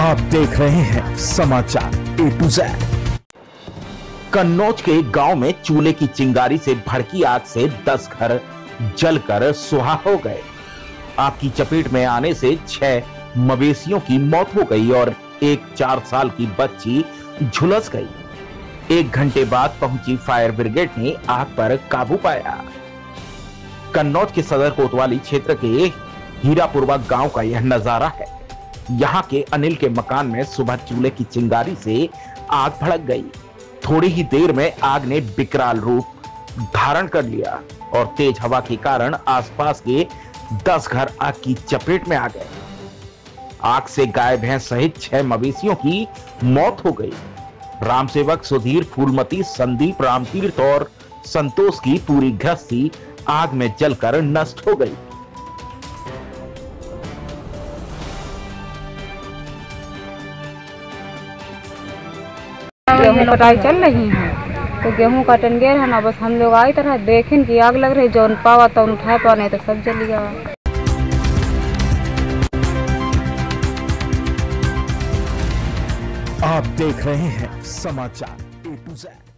आप देख रहे हैं समाचार ए टू कन्नौज के एक गाँव में चूल्हे की चिंगारी से भड़की आग से 10 घर जलकर सुहा हो गए। आग की चपेट में आने से छह मवेशियों की मौत हो गई और एक चार साल की बच्ची झुलस गई। एक घंटे बाद पहुँची फायर ब्रिगेड ने आग पर काबू पाया। कन्नौज के सदर कोतवाली क्षेत्र के हीरापुरवा गाँव का यह नज़ारा है। यहाँ के अनिल के मकान में सुबह चूल्हे की चिंगारी से आग भड़क गई। थोड़ी ही देर में आग ने विकराल रूप धारण कर लिया और तेज हवा के कारण आसपास के 10 घर आग की चपेट में आ गए। आग से गाय, भैंस सहित छह मवेशियों की मौत हो गई। राम सेवक सुधीर फूलमती, संदीप रामतीर्थ और संतोष की पूरी गृहस्थी आग में जलकर नष्ट हो गई। गेहूँ कटाई चल रही है। तो गेहूँ काटन गए है ना बस हम लोग आई तरह देखें कि आग लग रही जौन पावा तो उठाए नहीं तो सब जल गया। आप देख रहे हैं समाचार ए टू जेड।